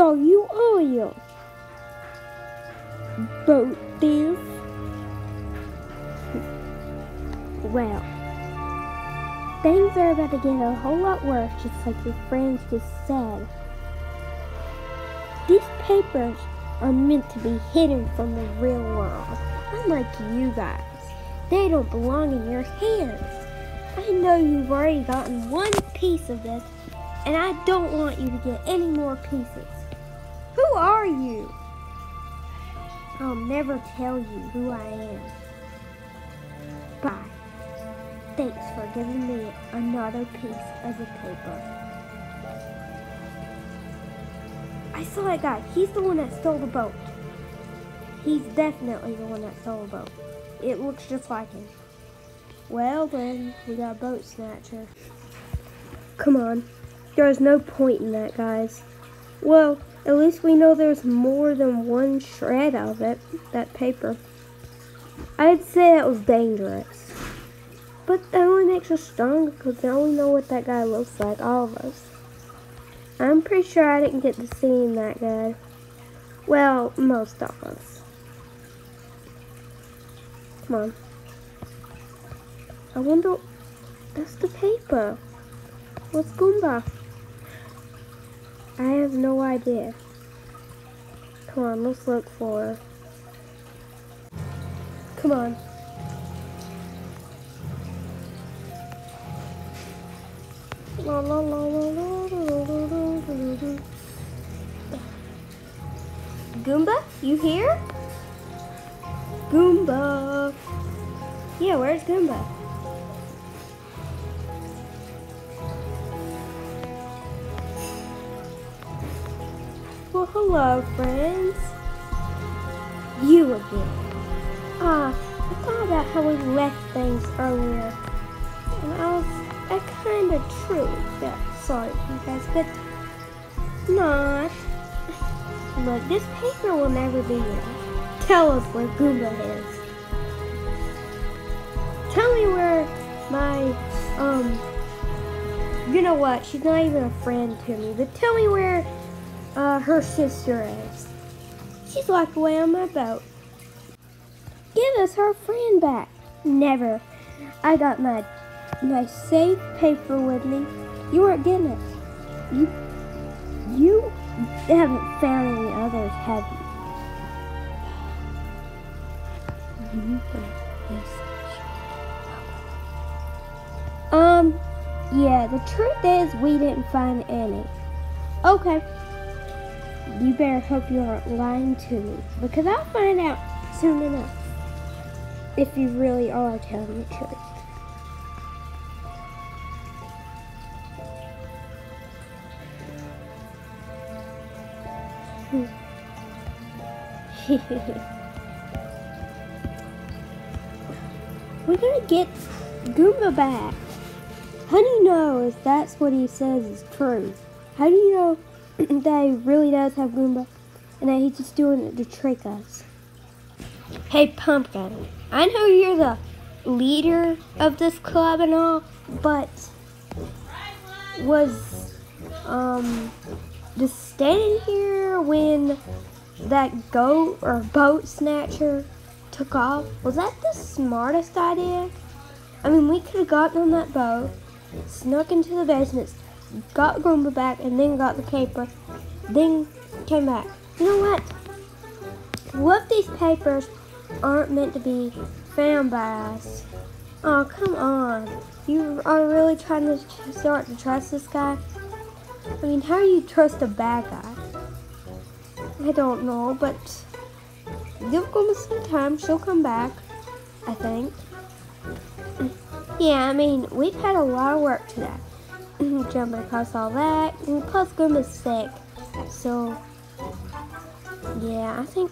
So you you. Boat thief. Well, things are about to get a whole lot worse, just like your friends just said. These papers are meant to be hidden from the real world. Unlike you guys, they don't belong in your hands. I know you've already gotten one piece of this, and I don't want you to get any more pieces. Who are you? I'll never tell you who I am. Bye. Thanks for giving me another piece of the paper. I saw that guy. He's the one that stole the boat. He's definitely the one that stole the boat. It looks just like him. Well then, we got a boat snatcher. Come on. There's no point in that, guys. Well, at least we know there's more than one shred of it, that paper. I'd say that was dangerous. But that only makes us stronger because now we know what that guy looks like, all of us. I'm pretty sure I didn't get to see him that guy. Well, most of us. Come on. I wonder... That's the paper. What's Goomba? I have no idea. Come on, let's look for her. Come on. La la la la la la la la Goomba, you here? Goomba. Yeah, where's Goomba? Well, hello, friends. You again. Ah, I thought about how we left things earlier. And I was, I kind of truly felt sorry you guys, but not. Look, this paper will never be yours. Tell us where Goomba is. Tell me where my, um, you know what? She's not even a friend to me, but tell me where uh, her sister is. She's locked away on my boat. Give us her friend back. Never. I got my my safe paper with me. You aren't getting it. You you haven't found any others, have you? Um, yeah, the truth is we didn't find any. Okay. You better hope you aren't lying to me, because I'll find out soon enough if you really are telling the truth. Hmm. We're gonna get Goomba back. How do you know if that's what he says is true? How do you know that he really does have Goomba and that he's just doing it to trick us? Hey, Pumpkin, I know you're the leader of this club and all, but was um just standing here when that goat or boat snatcher took off? Was that the smartest idea? I mean, we could have gotten on that boat, snuck into the basement, got Goomba back, and then got the paper, then came back. You know what? What if these papers aren't meant to be found by us? Oh, come on. You are really trying to start to trust this guy? I mean, how do you trust a bad guy? I don't know, but give Goomba some time. She'll come back, I think. Yeah, I mean, we've had a lot of work today. Jumping across all that, and plus Goomba's sick. So, yeah, I think